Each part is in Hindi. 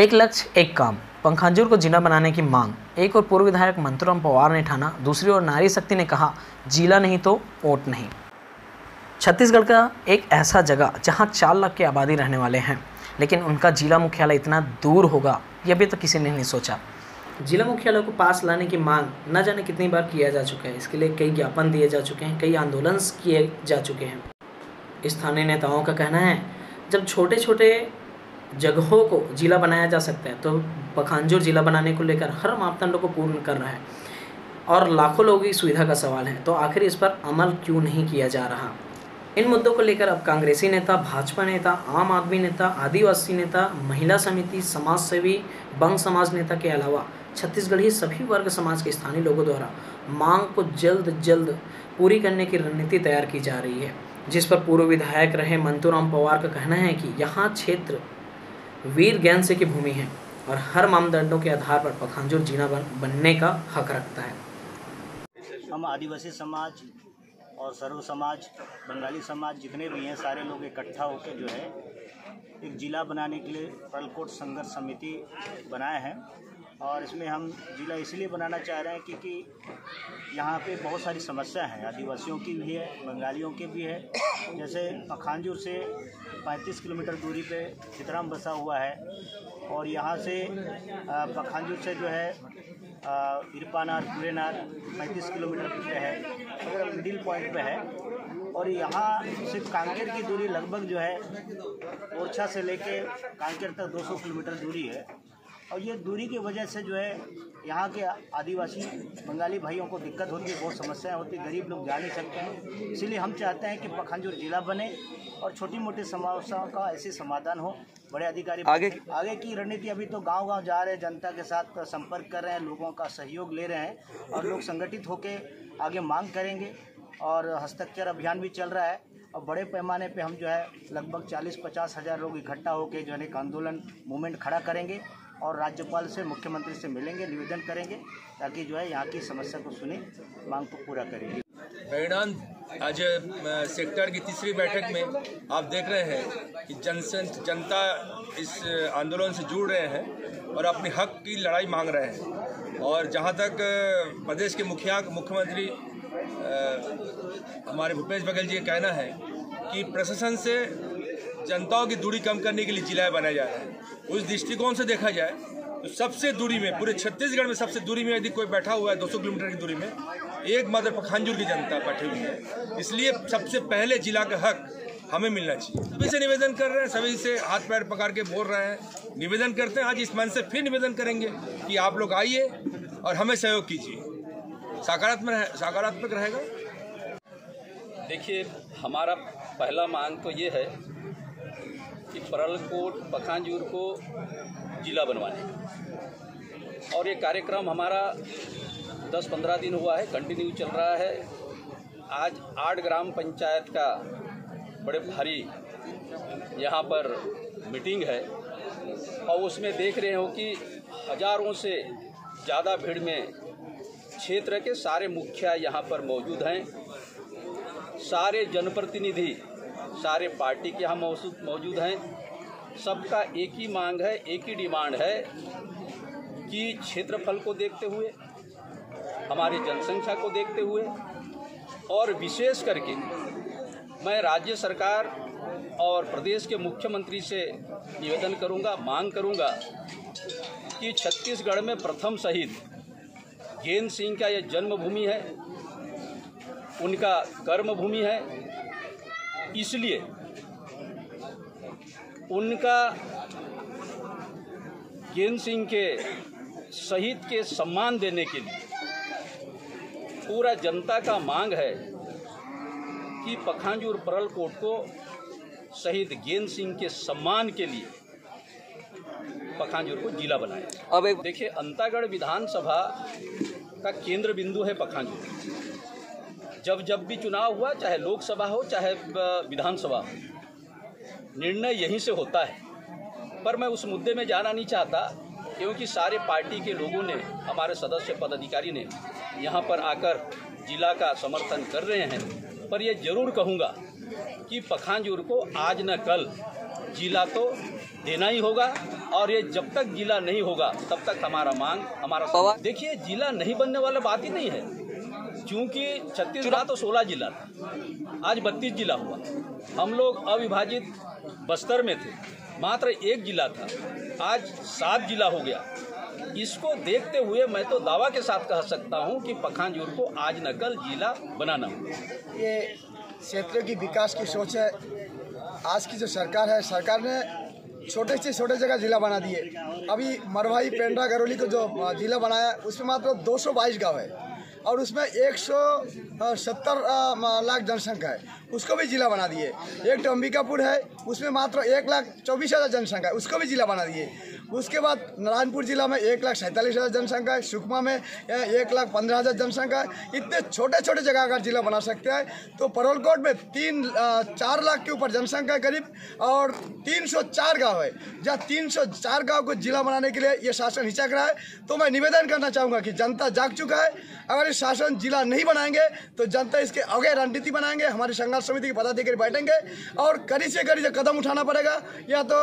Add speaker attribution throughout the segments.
Speaker 1: एक लक्ष्य, एक काम। पंखाजुर को जिला बनाने की मांग। एक और पूर्व विधायक मंतूराम पवार ने ठाना। दूसरी ओर नारी शक्ति ने कहा, जिला नहीं तो वोट नहीं। छत्तीसगढ़ का एक ऐसा जगह, जहाँ चार लाख की आबादी रहने वाले हैं, लेकिन उनका जिला मुख्यालय इतना दूर होगा यह भी तो किसी ने नहीं सोचा। जिला मुख्यालय को पास लाने की मांग न जाने कितनी बार किया जा चुका है। इसके लिए कई ज्ञापन दिए जा चुके हैं, कई आंदोलन किए जा चुके हैं। स्थानीय नेताओं का कहना है, जब छोटे छोटे जगहों को जिला बनाया जा सकता है। तो पखानजोर जिला बनाने को लेकर हर मापदंडों को पूर्ण कर रहा है और लाखों लोगों की सुविधा का सवाल है। तो आखिर इस पर अमल क्यों नहीं किया जा रहा? इन मुद्दों को लेकर अब कांग्रेसी नेता, भाजपा नेता, आम आदमी नेता, आदिवासी नेता, महिला समिति समाज सेवी बंग समाज नेता के अलावा छत्तीसगढ़ी सभी वर्ग समाज के स्थानीय लोगों द्वारा मांग को जल्द जल्द पूरी करने की रणनीति तैयार की जा रही है। जिस पर पूर्व विधायक रहे मंतूराम पवार का कहना है कि यहाँ क्षेत्र वीर ज्ञान से की भूमि है और हर मानदंडों के आधार पर पखांजूर जीना बन, बनने का हक रखता है।
Speaker 2: हम आदिवासी समाज और सर्व समाज बंगाली समाज जितने भी हैं सारे लोग इकट्ठा होकर जो है एक जिला बनाने के लिए पलकोट संघर्ष समिति बनाए हैं। और इसमें हम जिला इसलिए बनाना चाह रहे हैं क्योंकि यहाँ पे बहुत सारी समस्या हैं। आदिवासियों की भी है, बंगालियों की भी है। जैसे पखानजूर से 35 किलोमीटर दूरी पे चितराम बसा हुआ है और यहाँ से पखानजूर से जो है इरपानार, कुरेनार पैंतीस किलोमीटर पे है अगर मिडिल पॉइंट पे है। और यहाँ से कांकेर की दूरी लगभग जो है, ओरछा से लेके कांकेर तक 200 किलोमीटर दूरी है। और ये दूरी की वजह से जो है यहाँ के आदिवासी बंगाली भाइयों को दिक्कत होती है बहुत समस्याएँ होती है गरीब लोग जा नहीं सकते हैं। इसीलिए हम चाहते हैं कि पखानजोर जिला बने और छोटी मोटी समस्याओं का ऐसे समाधान हो बड़े अधिकारी आगे आगे की रणनीति अभी तो गाँव गाँव जा रहे हैं जनता के साथ संपर्क कर रहे हैं लोगों का सहयोग ले रहे हैं और लोग संगठित होकर आगे मांग करेंगे और हस्ताक्षर अभियान भी चल रहा है। और बड़े पैमाने पे हम जो है लगभग चालीस पचास हज़ार लोग इकट्ठा होकर जो है एक आंदोलन मूवमेंट खड़ा करेंगे। और राज्यपाल से, मुख्यमंत्री से मिलेंगे, निवेदन करेंगे, ताकि जो है यहाँ की समस्या को सुने, मांग को पूरा करेंगे
Speaker 3: परिणाम आज सेक्टर की तीसरी बैठक में आप देख रहे हैं कि जनसंघ जनता इस आंदोलन से जुड़ रहे हैं और अपने हक की लड़ाई मांग रहे हैं। और जहाँ तक प्रदेश के मुखिया, मुख्यमंत्री हमारे भूपेश बघेल जी का कहना है कि प्रशासन से जनताओं की दूरी कम करने के लिए जिला बनाया जा रहा है। उस दृष्टिकोण से देखा जाए तो सबसे दूरी में, पूरे छत्तीसगढ़ में सबसे दूरी में यदि कोई बैठा हुआ है 200 किलोमीटर की दूरी में, एक मात्र पखानजूर की जनता बैठी हुई है। इसलिए सबसे पहले जिला का हक हमें मिलना चाहिए। सभी से निवेदन कर रहे हैं, सभी से हाथ पैर पकड़ के बोल रहे हैं। निवेदन करते हैं, आज इस मन से फिर निवेदन करेंगे कि आप लोग आइए और हमें सहयोग कीजिए। सकारात्मक सकारात्मक रहेगा।
Speaker 4: देखिए, हमारा पहला मांग तो ये है कि परलकोट पखानजूर को जिला बनवाने। का और ये कार्यक्रम हमारा 10-15 दिन हुआ है कंटिन्यू चल रहा है। आज आठ ग्राम पंचायत का बड़े भारी यहाँ पर मीटिंग है। और उसमें देख रहे हो कि हज़ारों से ज़्यादा भीड़ में क्षेत्र के सारे मुखिया यहाँ पर मौजूद हैं। सारे जनप्रतिनिधि सारे पार्टी के यहाँ मौजूद हैं। सबका एक ही मांग है, एक ही डिमांड है कि क्षेत्रफल को देखते हुए, हमारी जनसंख्या को देखते हुए, और विशेष करके मैं राज्य सरकार और प्रदेश के मुख्यमंत्री से निवेदन करूँगा, मांग करूँगा कि छत्तीसगढ़ में प्रथम शहीद गेंद सिंह का यह जन्मभूमि है। उनका कर्मभूमि है। इसलिए उनका गेंद सिंह के शहीद के सम्मान देने के लिए पूरा जनता का मांग है कि पखांजूर परल परलकोट को शहीद गेंद सिंह के सम्मान के लिए पखांजूर को जिला बनाए। अब एक देखिए अंतागढ़ विधानसभा का केंद्र बिंदु है पखांजूर। जब जब भी चुनाव हुआ चाहे लोकसभा हो चाहे विधानसभा हो निर्णय यहीं से होता है। पर मैं उस मुद्दे में जाना नहीं चाहता क्योंकि सारे पार्टी के लोगों ने हमारे सदस्य पदाधिकारी ने यहाँ पर आकर जिला का समर्थन कर रहे हैं। पर यह ज़रूर कहूँगा कि पखानजूर को आज न कल जिला तो देना ही होगा और ये जब तक जिला नहीं होगा तब तक हमारा मांग हमारा देखिए जिला नहीं बनने वाला बात ही नहीं है। क्योंकि छत्तीसगढ़ तो 16 जिला था, आज बत्तीस जिला हुआ। हम लोग अविभाजित बस्तर में थे, मात्र एक जिला था, आज सात जिला हो गया। इसको देखते हुए मैं तो दावा के साथ कह सकता हूँ कि पखानजूर को आज न कल जिला बनाना
Speaker 5: ये क्षेत्र की विकास की सोच है, आज की जो सरकार है, सरकार ने छोटे से छोटे जगह जिला बना दिए। अभी मरवाही पेंड्रा गरौली को जो जिला बनाया, उसमें मात्र 222 गाँव है। और उसमें एक सौ सत्तर लाख जनसंख्या है। उसको भी जिला बना दिए। एक तो अंबिकापुर है, उसमें मात्र एक लाख चौबीस हज़ार जनसंख्या है। उसको भी जिला बना दिए। उसके बाद नारायणपुर जिला में एक लाख सैंतालीस हज़ार जनसंख्या है, सुकमा में एक लाख पंद्रह हज़ार जनसंख्या है। इतने छोटे छोटे जगह अगर जिला बना सकते हैं तो परोलकोट में तीन चार लाख के ऊपर जनसंख्या है करीब, और तीन सौ चार गाँव है। जहाँ तीन सौ चार गाँव को जिला बनाने के लिए ये शासन हिचक रहा है। तो मैं निवेदन करना चाहूँगा कि जनता जाग चुका है। अगर ये शासन जिला नहीं बनाएँगे तो जनता इसके आगे रणनीति बनाएँगे, हमारी संघर्ष समिति के पदाधिकारी बैठेंगे, और कड़ी से कड़ी कदम उठाना पड़ेगा। या तो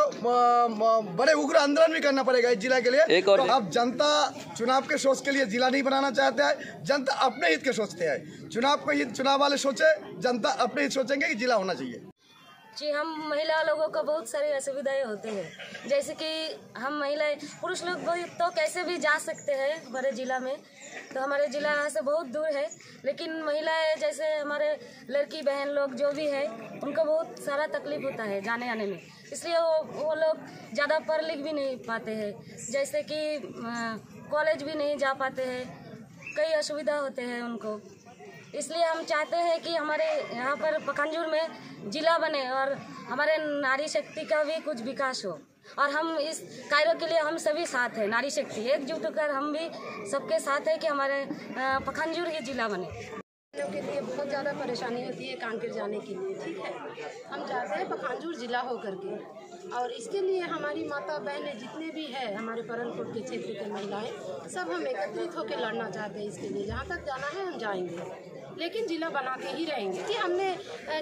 Speaker 5: बड़े उग्र आंदोलन भी करना पड़ेगा इस जिला के लिए।
Speaker 6: एक और-
Speaker 5: तो अब जनता चुनाव के सोच के लिए जिला नहीं बनाना चाहते हैं जनता अपने हित के सोचते हैं। चुनाव को हित चुनाव वाले सोचे जनता अपने हित सोचेंगे कि जिला होना चाहिए।
Speaker 7: जी, हम महिला लोगों को बहुत सारी असुविधाएँ होते हैं। जैसे कि हम महिलाएँ पुरुष लोग तो कैसे भी जा सकते हैं हमारे जिला में। तो हमारे जिला यहाँ से बहुत दूर है, लेकिन महिलाएँ जैसे हमारे लड़की, बहन लोग जो भी है, उनको बहुत सारा तकलीफ़ होता है जाने आने में। इसलिए वो वो लोग ज़्यादा पढ़ लिख भी नहीं पाते हैं। जैसे कि कॉलेज भी नहीं जा पाते हैं। कई असुविधा होते हैं उनको। इसलिए हम चाहते हैं कि हमारे यहाँ पर पखानजूर में जिला बने और हमारे नारी शक्ति का भी कुछ विकास हो। और हम इस कार्यों के लिए हम सभी साथ हैं, नारी शक्ति एकजुट होकर हम भी सबके साथ हैं कि हमारे पखानजूर ही जिला बने।
Speaker 8: के लिए बहुत ज़्यादा परेशानी होती है कांकेर जाने के लिए ठीक है? हम चाहते हैं पखानजूर जिला हो करके। और इसके लिए हमारी माता बहनें जितने भी है हमारे परनपुर के क्षेत्र के महिलाएँ, सब हम एकत्रित होकर लड़ना चाहते हैं इसके लिए। जहाँ तक जाना है हम जाएँगे। लेकिन जिला बनाते ही रहेंगे। कि हमने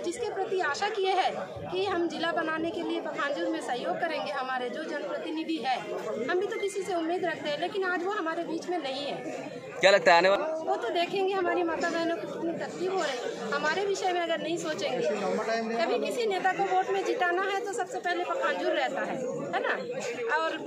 Speaker 8: जिसके प्रति आशा किए है कि हम जिला बनाने के लिए पखानजूर में सहयोग करेंगे हमारे जो जनप्रतिनिधि है हम भी तो किसी से उम्मीद रखते हैं लेकिन आज वो हमारे बीच में नहीं है।
Speaker 6: क्या लगता है आने वाला?
Speaker 8: वो तो देखेंगे हमारी माता बहनों को कितनी तकलीफ़ हो रही है। हमारे विषय में अगर नहीं सोचेंगे कभी किसी नेता को वोट में जिताना है तो सबसे पहले पखानजूर रहता है है ना? और